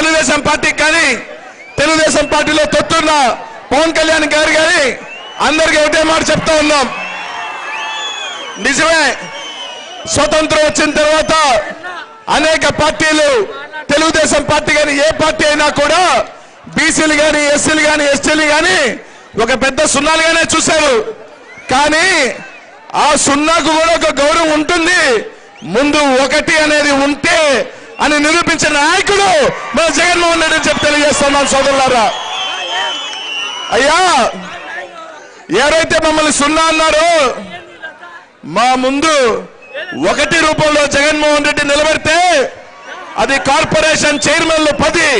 Telugu Desam party కానీ తెలుగుదేశం పార్టీలో తొత్తున్న పవన్ కళ్యాణ్ గారు కానీ అందరికీ ఒకటే మాట చెప్తా ఉన్నాం. నిజమే స్వతంత్రం వచ్చిన తర్వాత అనేక పార్టీలు తెలుగుదేశం పార్టీ కానీ ఏ పార్టీ అయినా కూడా బీసీలు కానీ ఎస్సీలు కానీ ఎస్టీలు కానీ ఒక పెద్ద సున్నాలుగానే చూశారు. కానీ ఆ సున్నాకు కూడా ఒక గౌరవం ఉంటుంది. ముందు ఒకటి అనేది ఉంటే అని నిరూపించిన నాయకుడు మన జగన్మోహన్ రెడ్డి చెప్పి తెలియజేస్తున్నాను సోదరులారా. అయ్యా ఎవరైతే మమ్మల్ని సున్నా అన్నారో మా ముందు ఒకటి రూపంలో జగన్మోహన్ రెడ్డి నిలబెడితే అది కార్పొరేషన్ చైర్మన్లు పది.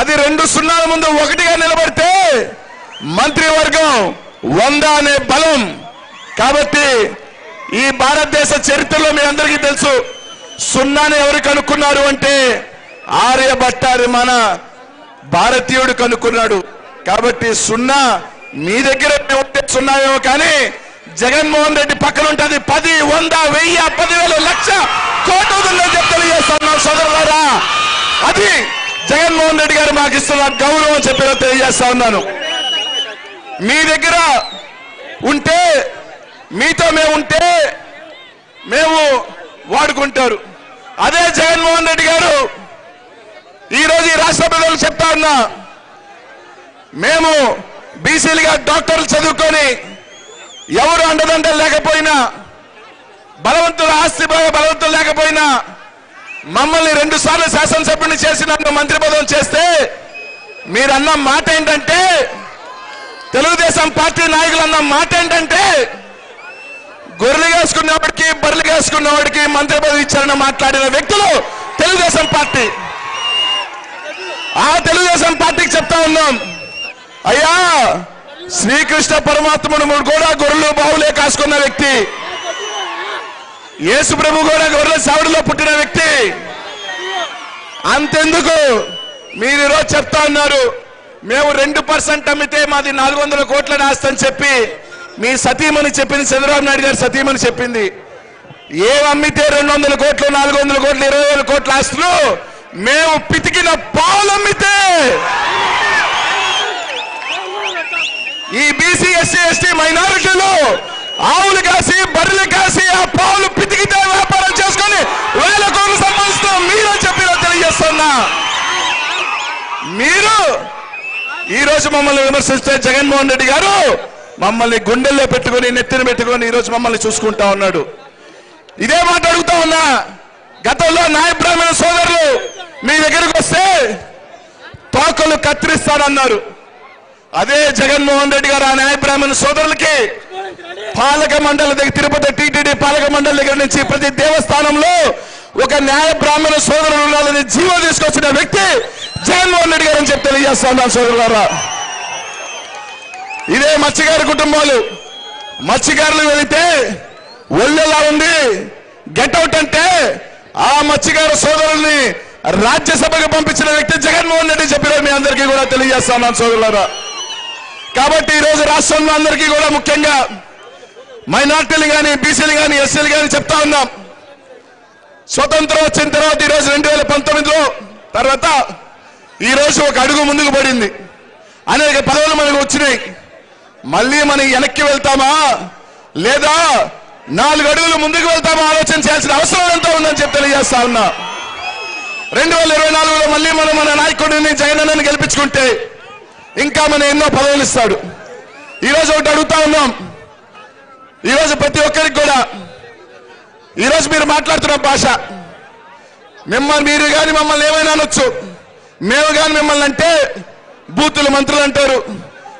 అది రెండు సున్నాల ముందు ఒకటిగా నిలబడితే మంత్రివర్గం వంద అనే బలం. కాబట్టి ఈ భారతదేశ చరిత్రలో మీ అందరికీ తెలుసు సున్నాని ఎవరు కనుక్కున్నారు అంటే ఆర్యభట్టారి మన భారతీయుడు కనుక్కున్నాడు. కాబట్టి సున్నా మీ దగ్గర ఉంటే కానీ జగన్మోహన్ రెడ్డి పక్కన ఉంటుంది. పది వంద వెయ్యి పదివేల లక్ష కోటి ఉందని తెలియజేస్తున్నాం సోదరులారా అది జగన్మోహన్ రెడ్డి గారు మాకు ఇస్తున్న గౌరవం చెప్పి తెలియజేస్తా ఉన్నాను. మీ దగ్గర ఉంటే మీతో మేము ఉంటే మేము వాడుకుంటారు. అదే జగన్మోహన్ రెడ్డి గారు ఈరోజు ఈ రాష్ట్ర ప్రజలు చెప్తా ఉన్నా. మేము బీసీలుగా డాక్టర్లు చదువుకొని ఎవరు అండదండలు లేకపోయినా బలవంతుల ఆస్తి బలవంతులు లేకపోయినా మమ్మల్ని రెండు సార్లు శాసనసభ్యుని చేసి నన్ను మంత్రి పదవి చేస్తే మీరన్న మాట ఏంటంటే తెలుగుదేశం పార్టీ నాయకులు అన్న మాట ఏంటంటే గొర్రెలు వేసుకున్నవాడికి బర్రెలు వేసుకున్నవాడికి మంత్రి పదవి ఇచ్చారని మాట్లాడిన వ్యక్తులు తెలుగుదేశం పార్టీ. ఆ తెలుగుదేశం పార్టీకి చెప్తా ఉన్నాం. అయ్యా శ్రీకృష్ణ పరమాత్ముడు కూడా గొర్రెలు బావులే కాసుకున్న వ్యక్తి. యేసు ప్రభు కూడా గొర్రెల సావుడిలో పుట్టిన వ్యక్తి. అంతెందుకు? మీరు ఈరోజు చెప్తా ఉన్నారు మేము రెండు పర్సెంట్ అమ్మితే మాది నాలుగు వందల కోట్ల ఆస్తి అని చెప్పి మీ సతీమణి చెప్పింది చంద్రబాబు నాయుడు గారి సతీమణి చెప్పింది. ఏమమ్మితే రెండు వందల కోట్లు నాలుగు వందల కోట్లు ఇరవై వేల కోట్ల ఆస్తులు? మేము పితికిన పాలు అమ్మితే! ఈ బీసీ ఎస్సీ ఎస్టీ మైనారిటీలు ఆవులు కాసి బర్రెలు కాసి ఆ పావులు పితికితే వ్యాపారం చేసుకొని వేల కోట్లు సంపాదిస్తాం మీరే చెప్పిన తెలియజేస్తున్నా. మీరు ఈ రోజు మమ్మల్ని విమర్శిస్తే జగన్మోహన్ రెడ్డి గారు మమ్మల్ని గుండెల్లో పెట్టుకొని నెత్తిన పెట్టుకొని ఈరోజు మమ్మల్ని చూసుకుంటా ఉన్నాడు. ఇదే మాట అడుగుతా ఉన్నా గతంలో నాయ బ్రాహ్మణ సోదరులు మీ దగ్గరకు వస్తే తోకలు కత్తిరిస్తాడన్నారు. అదే జగన్మోహన్ రెడ్డి గారు ఆ న్యాయ బ్రాహ్మణ సోదరులకి పాలక మండలి దగ్గర తిరుపతి టీటీడీ పాలక మండలి దగ్గర నుంచి ప్రతి దేవస్థానంలో ఒక న్యాయ బ్రాహ్మణ సోదరులు ఉండాలని జీవో తీసుకొచ్చిన వ్యక్తి జగన్మోహన్ రెడ్డి గారు అని చెప్పి తెలియజేస్తా ఉన్నాను సోదరులారా. ఇదే మత్స్యకారు కుటుంబాలు. మత్స్యకారులు వెళితే ఒళ్ళెలా ఉంది? గెట్అవుట్ అంటే ఆ మత్స్యకారు సోదరుల్ని రాజ్యసభకు పంపించిన వ్యక్తి జగన్మోహన్ రెడ్డి చెప్పిన మీ అందరికీ కూడా తెలియజేస్తాను సోదరులారా. కాబట్టి ఈ రోజు రాష్ట్రంలో అందరికీ కూడా ముఖ్యంగా మైనార్టీలు కానీ బీసీలు కానీ ఎస్సీలు కానీ చెప్తా ఉన్నాం. స్వతంత్రం వచ్చిన తర్వాత ఈ రోజు రెండు వేల పంతొమ్మిదిలో తర్వాత ఈ రోజు ఒక అడుగు ముందుకు పడింది. అనేక పదవులు మనకు వచ్చినాయి. మళ్ళీ మనం వెనక్కి వెళ్తామా? లేదా నాలుగు అడుగులు ముందుకు వెళ్తామా? ఆలోచన చేయాల్సిన అవసరం ఎంత ఉందని చెప్పి తెలియజేస్తా ఉన్నా. రెండు వేల ఇరవై నాలుగులో మళ్ళీ మనం మన నాయకుడిని జగనన్నని గెలిపించుకుంటే ఇంకా మనం ఎన్నో పదవులు ఇస్తాడు. ఈరోజు ఒకటి అడుగుతా ఉన్నాం. ఈరోజు ప్రతి ఒక్కరికి కూడా. ఈరోజు మీరు మాట్లాడుతున్న భాష. మిమ్మల్ని మీరు కానీ మమ్మల్ని ఏమైనా అనొచ్చు. మేము కానీ మిమ్మల్ని అంటే బూతులు మంత్రులు అంటారు.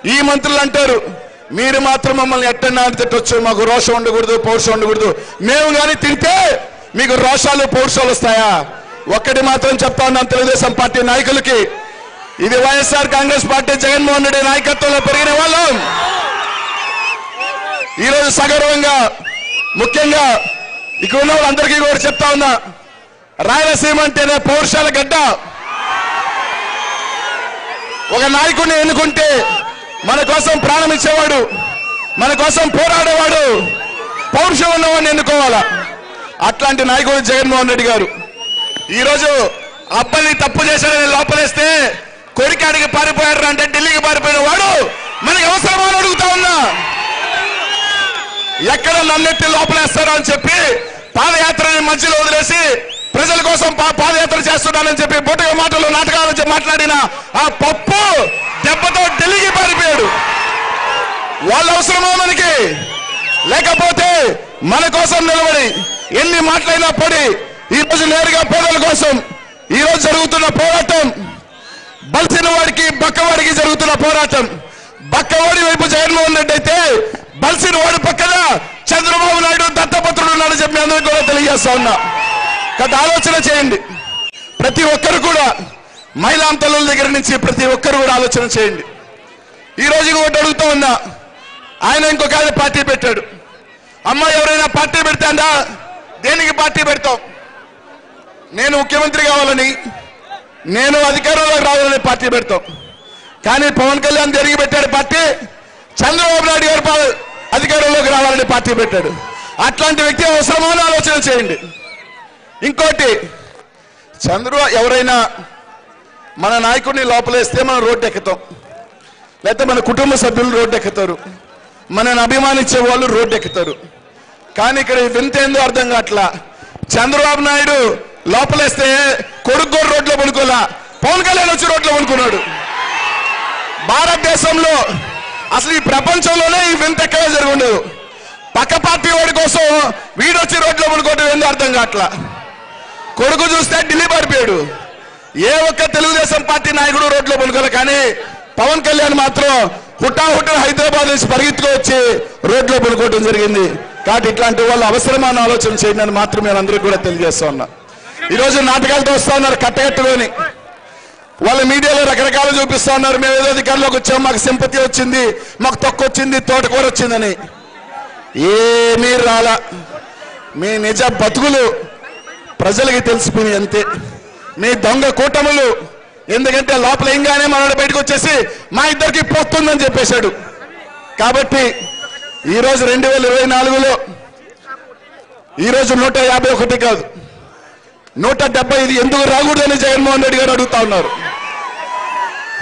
ఈ మంత్రులు అంటారు. మీరు మాత్రం మమ్మల్ని ఎట్టన్నా తిట్టొచ్చు? మాకు రోషం ఉండకూడదు పౌరుషం ఉండకూడదు. మేము కానీ తింటే మీకు రోషాలు పౌరుషాలు వస్తాయా? ఒక్కటి మాత్రం చెప్తా ఉన్నాం తెలుగుదేశం పార్టీ నాయకులకి. ఇది YSR Congress party Jaganmohan Reddy నాయకత్వంలో పెరిగిన వాళ్ళం. ఈరోజు సగర్వంగా ముఖ్యంగా ఇక్కడ ఉన్న వాళ్ళందరికీ కూడా చెప్తా ఉన్నా. రాయలసీమ అంటేనే పౌరుషాల గడ్డ. ఒక నాయకుడిని ఎన్నుకుంటే మన కోసం ప్రాణం ఇచ్చేవాడు మన కోసం పోరాడేవాడు పౌరుషం ఉన్నవాడిని ఎన్నుకోవాలా? అట్లాంటి నాయకుడు జగన్మోహన్ రెడ్డి గారు. ఈరోజు అబ్బాయిని తప్పు చేశాడని లోపలేస్తే కొరికాడికి పారిపోయారు అంటే ఢిల్లీకి పారిపోయిన వాడు మనకి అవసరమా అని అడుగుతా ఉన్నా. ఎక్కడ నన్నెట్టి లోపలేస్తారో అని చెప్పి పాదయాత్రని మధ్యలో వదిలేసి ప్రజల కోసం పా- పాదయాత్ర చేస్తున్నానని చెప్పి బొటక మాటలు నాటకాలు చెప్పి మాట్లాడిన ఆ పప్పు దెబ్బతో ఢిల్లీకి పారిపోయాడు. వాళ్ళ అవసరమా మనకి? లేకపోతే మన కోసం నిలబడి ఎన్ని మాటలైనా పడి ఈ రోజు నేరుగా పేదల కోసం ఈ రోజు జరుగుతున్న పోరాటం బలిసిన వాడికి బక్కవాడికి జరుగుతున్న పోరాటం. బక్కవాడి వైపు జగన్మోహన్ రెడ్డి అయితే బలిసిన వాడి పక్కన చంద్రబాబు నాయుడు దత్తపుత్రుడు ఉన్నాడని చెప్పి అందరికీ కూడా తెలియజేస్తా ఉన్నా. గత ఆలోచన చేయండి. ప్రతి ఒక్కరు కూడా మహిళా దగ్గర నుంచి ప్రతి ఒక్కరు కూడా ఆలోచన చేయండి. ఈ రోజు ఇంకొకటి అడుగుతా ఉన్నా ఆయన ఇంకొక ఆయన పార్టీ పెట్టాడు. అమ్మ ఎవరైనా పార్టీ పెడతాందా దేనికి పార్టీ పెడతాం నేను ముఖ్యమంత్రి కావాలని నేను అధికారంలోకి రావాలని పార్టీ పెడతాం. కానీ పవన్ కళ్యాణ్ తిరిగి పెట్టాడు పార్టీ చంద్రబాబు నాయుడు గారు అధికారంలోకి రావాలని పార్టీ పెట్టాడు. అట్లాంటి వ్యక్తి అవసరమో ఆలోచన చేయండి. ఇంకోటి చంద్ర ఎవరైనా మన నాయకుడిని లోపలేస్తే మనం రోడ్డు ఎక్కుతాం లేకపోతే మన కుటుంబ సభ్యులు రోడ్డు ఎక్కుతారు మనని అభిమానించే వాళ్ళు రోడ్డు ఎక్కుతారు కానీ ఇక్కడ వింతేందో అర్థం కావట్లా. చంద్రబాబు నాయుడు లోపలేస్తే కొడుకు రోడ్లో పడుకోలా. పవన్ కళ్యాణ్ వచ్చి రోడ్లో పడుకున్నాడు. భారతదేశంలో అసలు ఈ ప్రపంచంలోనే ఈ వింత ఎక్కడా జరుగుండదు. పక్క పార్టీ వాడి కోసం వీడొచ్చి రోడ్లో పడుకోవడం ఏందో అర్థం కావట్లా. కొడుకు చూస్తే ఢిల్లీ పడిపోయాడు ఏ ఒక్క తెలుగుదేశం పార్టీ నాయకుడు రోడ్లో పడుకోలే కానీ పవన్ కళ్యాణ్ మాత్రం హుటాహుట హైదరాబాద్ నుంచి పరిగెత్తుకు వచ్చి రోడ్లో పడుకోవడం జరిగింది. కాబట్టి ఇట్లాంటి వాళ్ళు అవసరమైన ఆలోచన చేయండి అని మాత్రం నేను అందరికీ కూడా తెలియజేస్తా ఉన్నా. ఈరోజు నాటకాలతో వస్తా ఉన్నారు కట్టకట్టుకొని వాళ్ళ మీడియాలో రకరకాలు చూపిస్తా ఉన్నారు. మేము ఏదో అధికారంలోకి వచ్చాం మాకు సింపతి వచ్చింది మాకు తక్కువ వచ్చింది తోటకూర వచ్చిందని. ఏమీ రాలా. మీ నిజ బతుకులు ప్రజలకి తెలిసిపోయి అంతే. మీ దొంగ కూటములు. ఎందుకంటే లోపల ఏంగానే మనోడు బయటకు వచ్చేసి మా ఇద్దరికి పోతుందని చెప్పేశాడు. కాబట్టి ఈరోజు రెండు వేల ఇరవై నాలుగులో ఈరోజు నూట యాభై ఒకటి కాదు. నూట డెబ్బై ఇది ఎందుకు రాకూడదని జగన్మోహన్ రెడ్డి గారు అడుగుతా ఉన్నారు.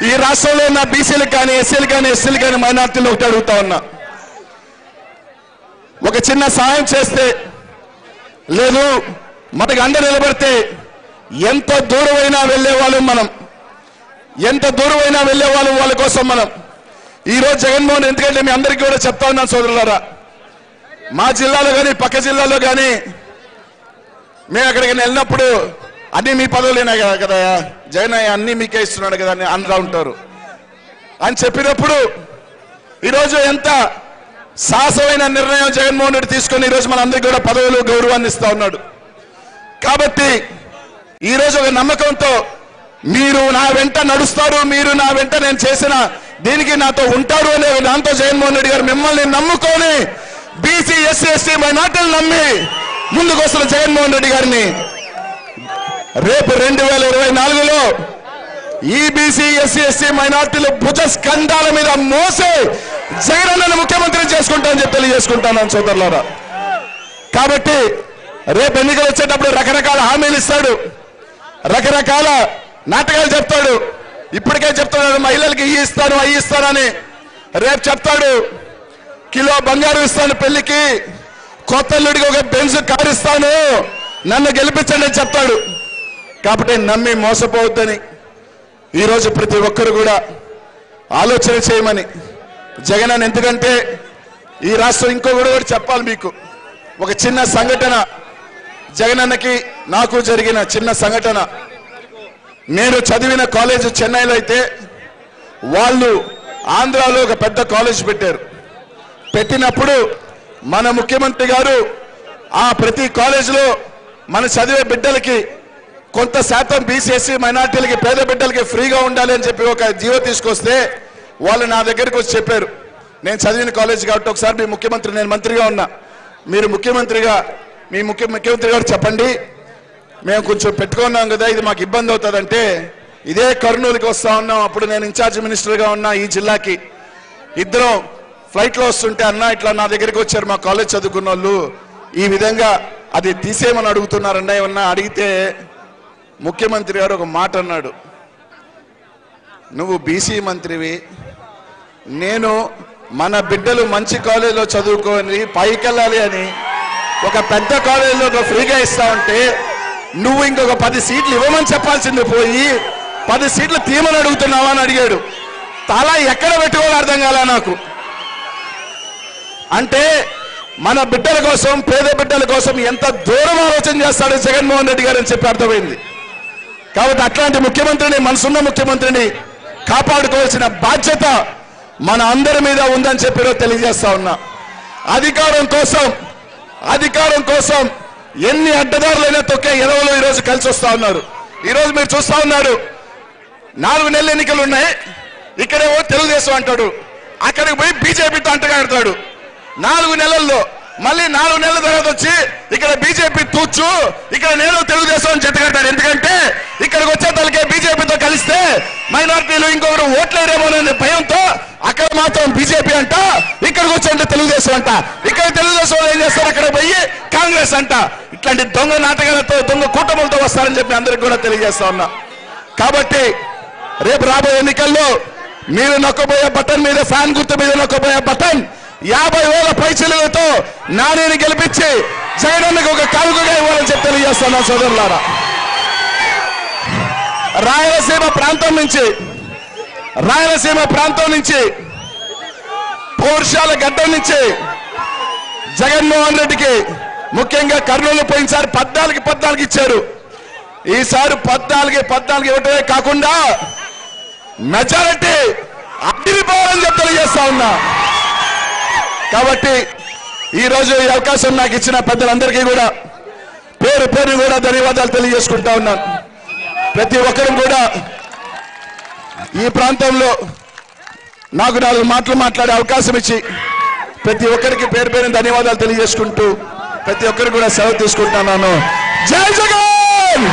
ఈ రాష్ట్రంలో ఉన్న బీసీలకు కానీ ఎస్సీలు కానీ ఎస్సీలు కానీ మైనార్టీలు ఒకటి అడుగుతా ఉన్నా. ఒక చిన్న సహాయం చేస్తే లేదు మనకు అందరు నిలబడితే ఎంత దూరమైనా వెళ్ళే వాళ్ళం మనం. ఎంత దూరమైనా వెళ్ళే వాళ్ళం వాళ్ళ కోసం మనం. ఈ రోజు జగన్మోహన్ ఎందుకంటే మీ అందరికీ కూడా చెప్తా ఉన్నాను సోదరులారా. మా జిల్లాలో కానీ పక్క జిల్లాలో కానీ మేము అక్కడికి వెళ్ళినప్పుడు అన్ని మీ పదవులేనా కదా కదా జగన్ అన్నీ అన్ని మీకే ఇస్తున్నాడు కదా అని అంటూ ఉంటారు. అని చెప్పినప్పుడు ఈరోజు ఎంత సాహసమైన నిర్ణయం జగన్మోహన్ రెడ్డి తీసుకొని ఈరోజు మనందరికీ కూడా పదవులు గౌరవాన్ని ఇస్తా ఉన్నాడు. కాబట్టి ఈరోజు ఒక నమ్మకంతో మీరు నా వెంట నడుస్తారు మీరు నా వెంట నేను చేసిన దీనికి నాతో ఉంటారు అనే దాంతో జగన్మోహన్ రెడ్డి గారు మిమ్మల్ని నమ్ముకొని బీసీ ఎస్సీ ఎస్టీ మైనార్టీలు నమ్మి ముందుకు వస్తున్న జగన్మోహన్ రెడ్డి గారిని రేపు రెండు వేల ఇరవై నాలుగులో ఈబీసీ ఎస్సీ ఎస్టీ మైనార్టీలు భుజ స్కంధాల మీద మోసే జగనన్నను ముఖ్యమంత్రి చేసుకుంటానని చెప్పి తెలియజేసుకుంటాను సోదరులారా. కాబట్టి రేపు ఎన్నికలు వచ్చేటప్పుడు రకరకాల హామీలు ఇస్తాడు. రకరకాల నాటకాలు చెప్తాడు. ఇప్పటికే చెప్తాడు మహిళలకి ఈ ఇస్తాను అవి ఇస్తానని రేపు చెప్తాడు కిలో బంగారం ఇస్తాను పెళ్ళికి కొత్తల్లుడికి ఒక బెంజ్ కారు ఇస్తాను. నన్ను గెలిపించండి అని చెప్తాడు. కాబట్టి నమ్మి మోసపోవద్దని. ఈరోజు ప్రతి ఒక్కరు కూడా ఆలోచన చేయమని. జగన్ అని ఎందుకంటే ఈ రాష్ట్రం ఇంకో కూడా చెప్పాలి మీకు. ఒక చిన్న సంఘటన జగనన్నకి నాకు జరిగిన చిన్న సంఘటన. నేను చదివిన కాలేజ్ చెన్నైలో అయితే వాళ్ళు ఆంధ్రాలో ఒక పెద్ద కాలేజ్ పెట్టారు. పెట్టినప్పుడు మన ముఖ్యమంత్రి గారు ఆ ప్రతి కాలేజీలో మన చదివే బిడ్డలకి కొంత శాతం బీసీఎస్సీ మైనార్టీలకి పేద బిడ్డలకి ఫ్రీగా ఉండాలి అని చెప్పి ఒక జీవో తీసుకొస్తే వాళ్ళు నా దగ్గరికి వచ్చి చెప్పారు. నేను చదివిన కాలేజ్ కాబట్టి ఒకసారి మీ ముఖ్యమంత్రి నేను మంత్రిగా ఉన్నా. మీరు ముఖ్యమంత్రిగా మీ ముఖ్య ముఖ్యమంత్రి గారు చెప్పండి. మేము కొంచెం పెట్టుకున్నాం కదా ఇది మాకు ఇబ్బంది అవుతుందంటే ఇదే కర్నూలుకి వస్తా ఉన్నాం. అప్పుడు నేను ఇన్ఛార్జ్ మినిస్టర్గా ఉన్నా ఈ జిల్లాకి. ఇద్దరం ఫ్లైట్లో వస్తుంటే అన్న ఇట్లా నా దగ్గరికి వచ్చారు మా కాలేజ్ చదువుకున్న వాళ్ళు ఈ విధంగా అది తీసేయమని అడుగుతున్నారన్న ఏమన్నా అడిగితే ముఖ్యమంత్రి గారు ఒక మాట అన్నాడు. నువ్వు బీసీ మంత్రివి. నేను మన బిడ్డలు మంచి కాలేజీలో చదువుకొని పైకెళ్ళాలి అని ఒక పెద్ద కాలేజీలో ఒక ఫ్రీగా ఇస్తా ఉంటే నువ్వు ఇంకొక పది సీట్లు ఇవ్వమని చెప్పాల్సింది పోయి పది సీట్లు తీమని అడుగుతున్నావా అని అడిగాడు. తల ఎక్కడ పెట్టుకోవాలో అర్థం కాలే నాకు. అంటే మన బిడ్డల కోసం పేద బిడ్డల కోసం ఎంత దూరం ఆలోచన చేస్తాడు జగన్మోహన్ రెడ్డి గారు అని చెప్పి అర్థమైంది. కాబట్టి అట్లాంటి ముఖ్యమంత్రిని మనసున్న ముఖ్యమంత్రిని కాపాడుకోవాల్సిన బాధ్యత మన అందరి మీద ఉందని చెప్పి తెలియజేస్తా ఉన్నా. అధికారం కోసం అధికారం కోసం ఎన్ని అడ్డదారులైనా తొక్కే ఎదవలు ఈరోజు కలిసి వస్తా ఉన్నారు. ఈరోజు మీరు చూస్తా ఉన్నారు. నాలుగు నెలల ఎన్నికలు ఉన్నాయి. ఇక్కడేమో తెలుగుదేశం అంటాడు. అక్కడికి పోయి బీజేపీతో అంటగాడతాడు. నాలుగు నెలల్లో మళ్ళీ నాలుగు నెలల తర్వాత వచ్చి ఇక్కడ బీజేపీ తూచు ఇక్కడ నేను తెలుగుదేశం అని ఎందుకంటే ఇక్కడికి వచ్చే తలకే బీజేపీతో కలిస్తే మైనార్టీలు ఇంకొకరు ఓట్లేరేమోననే భయంతో అక్కడ మాత్రం బీజేపీ అంట ఇక్కడికి వచ్చి అంటే తెలుగుదేశం అంట. ఇక్కడ తెలుగుదేశం ఏం చేస్తారు? అక్కడ పోయి కాంగ్రెస్ అంట. ఇట్లాంటి దొంగ నాటకాలతో దొంగ కూటములతో వస్తారని చెప్పి అందరికి కూడా తెలియజేస్తా ఉన్నా. కాబట్టి రేపు రాబోయే ఎన్నికల్లో మీరు నొక్కబోయే బటన్ మీద ఫ్యాన్ గుర్తు మీద నొక్కబోయే బటన్ యాభై వేల పైసలతో నాణ్యని గెలిపించి జగనన్నకు ఒక కానుకగా ఇవ్వాలని చెప్పి తెలియజేస్తున్నా సోదరులారా. రాయలసీమ ప్రాంతం నుంచి రాయలసీమ ప్రాంతం నుంచి పౌరుషాల గడ్డ నుంచి జగన్మోహన్ రెడ్డికి ముఖ్యంగా కర్నూలు పోయినసారి పద్నాలుగు పద్నాలుగు ఇచ్చారు. ఈసారి పద్నాలుగు పద్నాలుగు ఇవ్వటమే కాకుండా మెజారిటీ అడ్డిపోవాలని చెప్పి తెలియజేస్తా ఉన్నా. కాబట్టి ఈ రోజు ఈ అవకాశం నాకు ఇచ్చిన పెద్దలందరికీ కూడా పేరు పేరు కూడా ధన్యవాదాలు తెలియజేసుకుంటా ఉన్నాను. ప్రతి ఒక్కరూ కూడా ఈ ప్రాంతంలో నాకు నాలుగు మాటలు మాట్లాడే అవకాశం ఇచ్చి ప్రతి ఒక్కరికి పేరు పేరు ధన్యవాదాలు తెలియజేసుకుంటూ ప్రతి ఒక్కరు కూడా సెలవు తీసుకుంటున్నాను. జై జగన్!